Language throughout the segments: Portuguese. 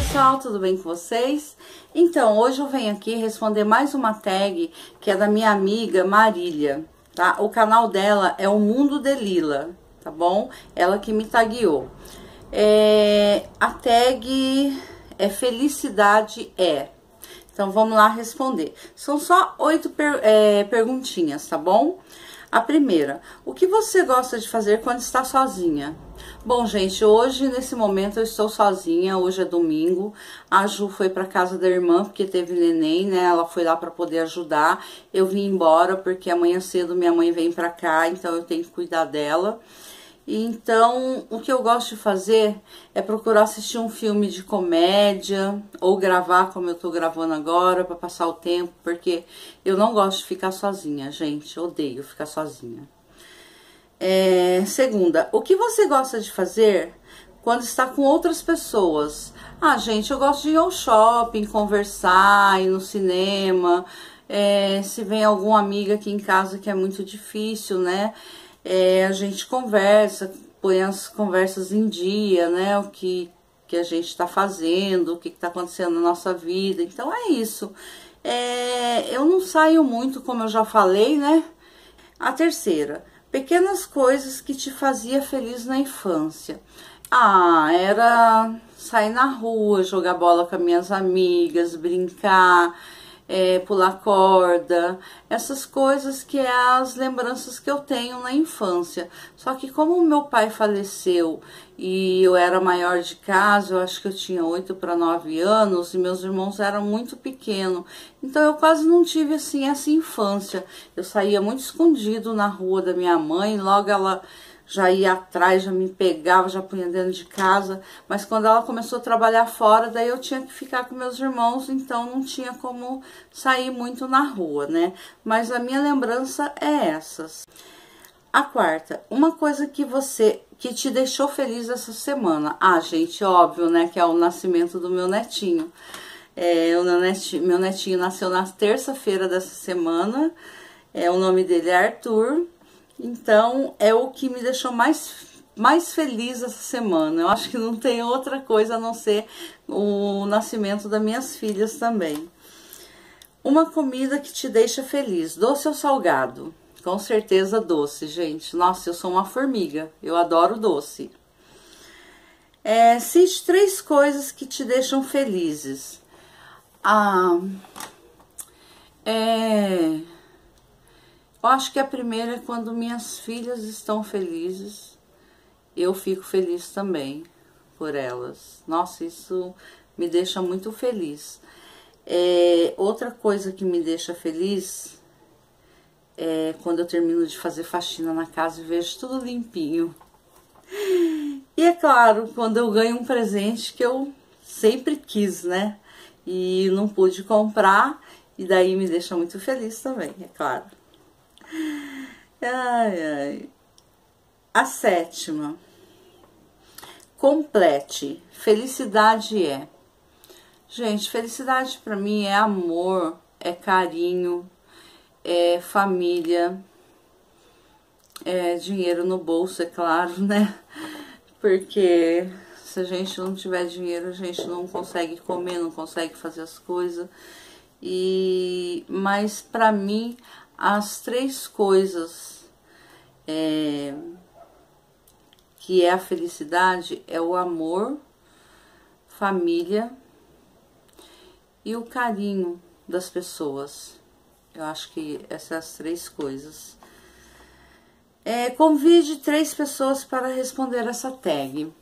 pessoal, tudo bem com vocês? Então, hoje eu venho aqui responder mais uma tag que é da minha amiga Marília, tá? O canal dela é o Mundo de Lila, tá bom? Ela que me tagueou. É, a tag é Felicidade é. Então, vamos lá responder. São só oito per, é, perguntinhas, tá bom? A primeira, o que você gosta de fazer quando está sozinha? Bom, gente, hoje, nesse momento, eu estou sozinha. Hoje é domingo. A Ju foi para casa da irmã porque teve neném, né? Ela foi lá para poder ajudar. Eu vim embora porque amanhã cedo minha mãe vem para cá, então eu tenho que cuidar dela. Então, o que eu gosto de fazer é procurar assistir um filme de comédia ou gravar como eu tô gravando agora para passar o tempo, porque eu não gosto de ficar sozinha, gente. Odeio ficar sozinha. É, segunda, o que você gosta de fazer quando está com outras pessoas? Ah, gente, eu gosto de ir ao shopping, conversar, ir no cinema. É, se vem alguma amiga aqui em casa que é muito difícil, né? É, a gente conversa, põe as conversas em dia, né? O que, que a gente está fazendo, o que está acontecendo na nossa vida. Então é isso. É, eu não saio muito, como eu já falei, né? A terceira, pequenas coisas que te fazia feliz na infância. Ah, era sair na rua, jogar bola com minhas amigas, brincar é, pular corda, essas coisas que é as lembranças que eu tenho na infância. Só que como meu pai faleceu e eu era maior de casa, eu acho que eu tinha 8 para 9 anos e meus irmãos eram muito pequenos. Então eu quase não tive assim essa infância. Eu saía muito escondido na rua da minha mãe, logo ela já ia atrás, já me pegava, já punha dentro de casa. Mas quando ela começou a trabalhar fora, daí eu tinha que ficar com meus irmãos, então não tinha como sair muito na rua, né? Mas a minha lembrança é essas. A quarta, uma coisa que você que te deixou feliz essa semana. Ah, gente, óbvio, né, que é o nascimento do meu netinho. É, o meu netinho, meu netinho nasceu na terça-feira dessa semana. É, o nome dele é Arthur. Então, é o que me deixou mais mais feliz essa semana. Eu acho que não tem outra coisa a não ser o nascimento das minhas filhas também. Uma comida que te deixa feliz, doce ou salgado? Com certeza doce, gente. Nossa, eu sou uma formiga. Eu adoro doce. É, cite três coisas que te deixam felizes. Ah, é eu acho que a primeira é quando minhas filhas estão felizes, eu fico feliz também por elas. Nossa, isso me deixa muito feliz. É, outra coisa que me deixa feliz é quando eu termino de fazer faxina na casa e vejo tudo limpinho. E é claro, quando eu ganho um presente que eu sempre quis, né? E não pude comprar, e daí me deixa muito feliz também, é claro. Ai, ai. A sétima. Complete. Felicidade é. Gente, felicidade para mim é amor, é carinho, é família, é dinheiro no bolso, é claro, né? Porque se a gente não tiver dinheiro, a gente não consegue comer, não consegue fazer as coisas. E mas para mim as três coisas é, que é a felicidade é o amor, família e o carinho das pessoas. Eu acho que essas três coisas. É, convide três pessoas para responder essa tag.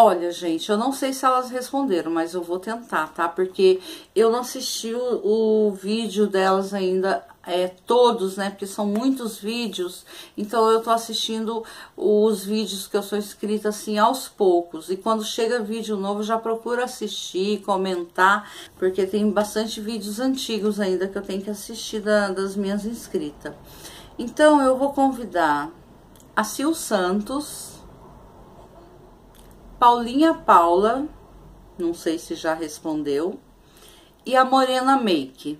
Olha, gente, eu não sei se elas responderam, mas eu vou tentar, tá? Porque eu não assisti o, o vídeo delas ainda é, todos, né? Porque são muitos vídeos, então eu tô assistindo os vídeos que eu sou inscrita assim aos poucos. E quando chega vídeo novo, já procuro assistir, comentar, porque tem bastante vídeos antigos ainda que eu tenho que assistir da, das minhas inscritas. Então eu vou convidar a Sil Santos, Paulinha Paula, não sei se já respondeu, e a Morena Make.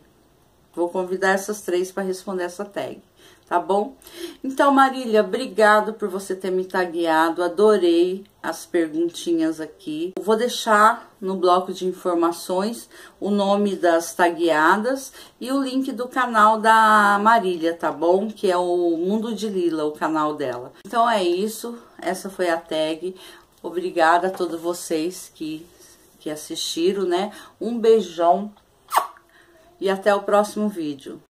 Vou convidar essas três para responder essa tag. tá bom? Então, Marília, obrigado por você ter me tagueado, adorei as perguntinhas aqui. Vou deixar no bloco de informações o nome das tagueadas e o link do canal da Marília, tá bom? Que é o Mundo de Lila, o canal dela. Então é isso, essa foi a tag. Obrigada a todos vocês que, que assistiram, né? Um beijão e até o próximo vídeo.